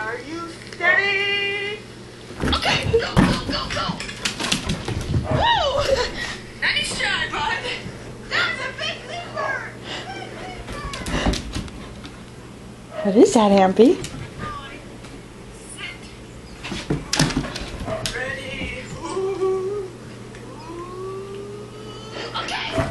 Are you steady? Okay, go, go, go, go. Woo! Nice shot, bud. That's a big leaper. What is that, Ampy? Ready. Okay.